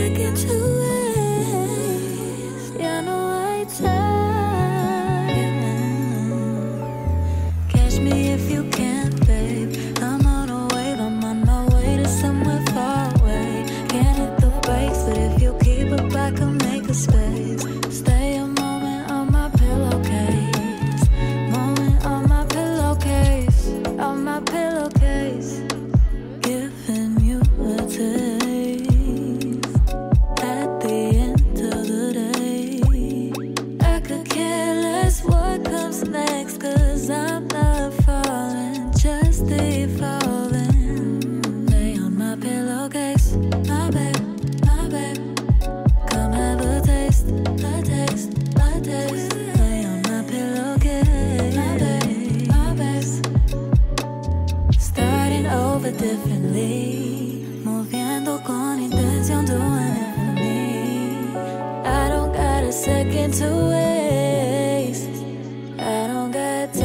back into differently. Doing it for me. I don't got a second to waste. I don't got time.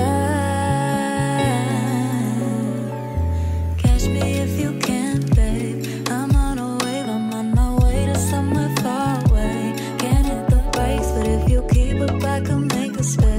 Catch me if you can, babe. I'm on a wave, I'm on my way to somewhere far away. Can't hit the brakes, but if you keep I make a space.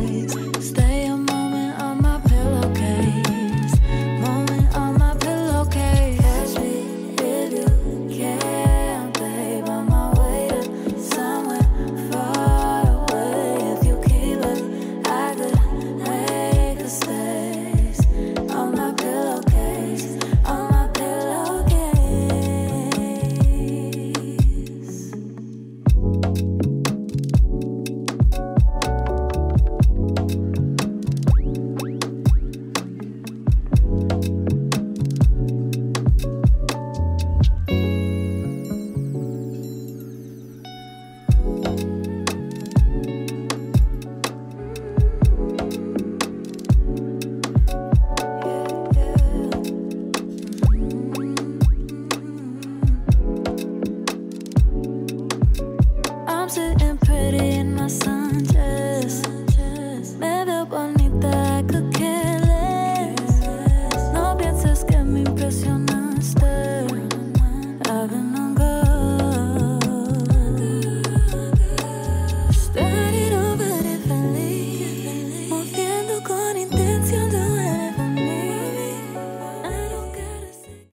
I'm sitting pretty.